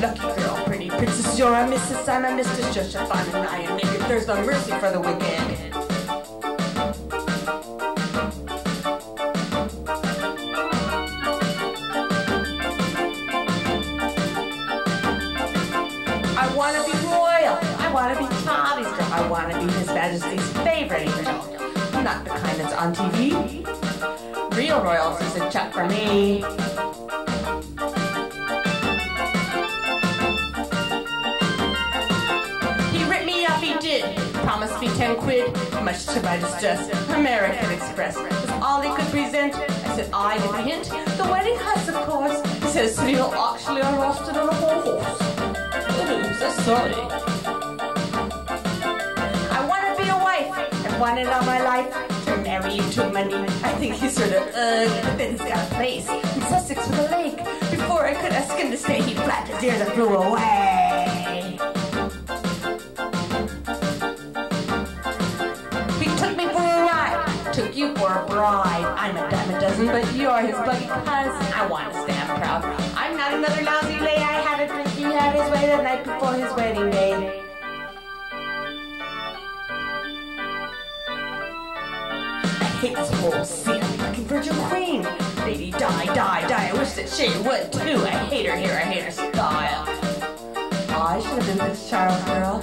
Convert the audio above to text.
Lucky girl, pretty princess, you're a Mrs. I'm a Mr. Joshua Fun, and I am naked. There's no mercy for the wicked. I wanna be royal. I wanna be Tommy's girl. I wanna be His Majesty's favorite angel. Not the kind that's on TV. Real royalty's a check for me. Me ten quid, much to my distress. American Express was all they could present. I said, I get the hint. The wedding has, of course. He said, Cyril, actually, it on a horse. Oh, so sorry. I want to be a wife. I've wanted all my life to marry you to money. I think he's sort of then he's got a place in Sussex with a lake. Before I could ask him to stay, he flapped his ears and flew away. You for a bride. I'm a dime a dozen, but you're his buggy cousin. I want to stand proud. I'm not another lousy lay. I had a drink. He had his way the night before his wedding day. I hate this whole scene. Looking Virgin Queen. Lady, die, die, die. I wish that she would too. I hate her hair. I hate her style. I should have been this Charles, girl.